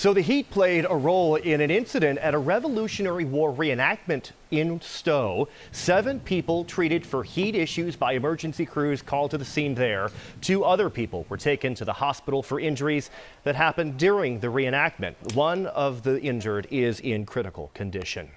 So the heat played a role in an incident at a Revolutionary War reenactment in Stow. Seven people treated for heat issues by emergency crews called to the scene there. Two other people were taken to the hospital for injuries that happened during the reenactment. One of the injured is in critical condition.